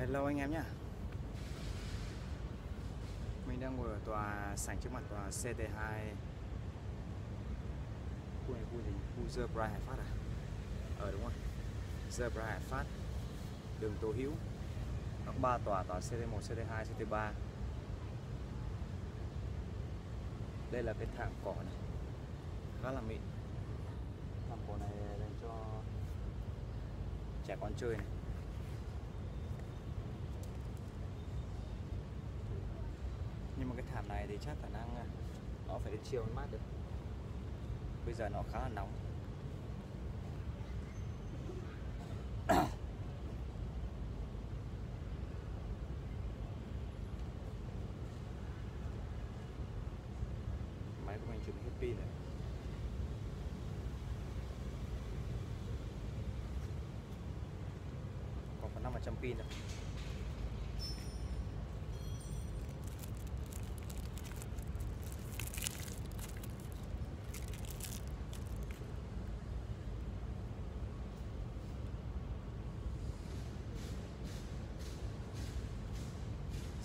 Hello anh em nhé Mình đang ngồi ở tòa sảnh trước mặt tòa CT2 Khu này khu gì? Khu Zebra Hải Phát à? Ờ đúng rồi. Zebra Hải Phát Đường Tô Hữu. Nó có 3 tòa, tòa CT1, CT2, CT3 Đây là cái thảm cỏ này. Khá là mịn. Thảm cỏ này dành cho trẻ con chơi này. Thảm này thì chắc khả năng à, nó phải đến chiều mới mát được. Bây giờ nó khá là nóng. Máy của mình chuẩn hết pin rồi. Còn khoảng 5% pin nữa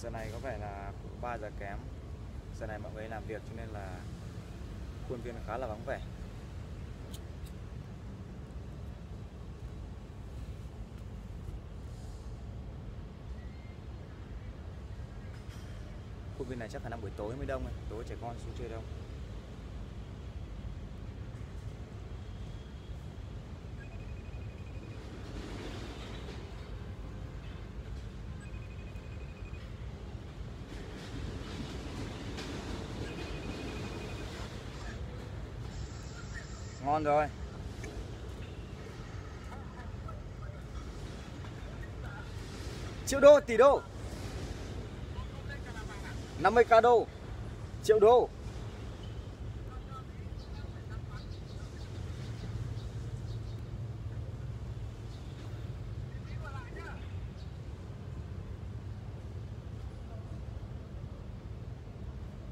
giờ này có vẻ là cũng 3 giờ kém. Giờ này mọi người làm việc cho nên là khuôn viên khá là vắng vẻ. Khuôn viên này chắc là năm buổi tối mới đông này. tối trẻ con xuống chơi đông. Ngon rồi. Triệu đô, tỷ đô. 50k đô. Triệu đô.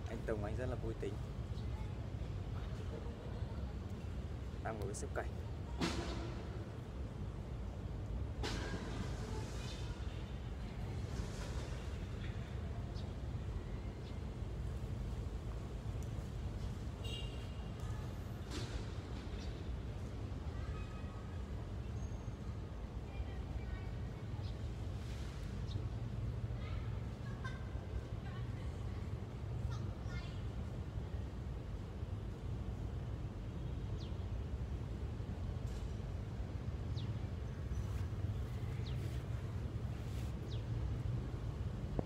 Anh Tùng, anh rất là vui tính. Đang ngồi xếp cảnh.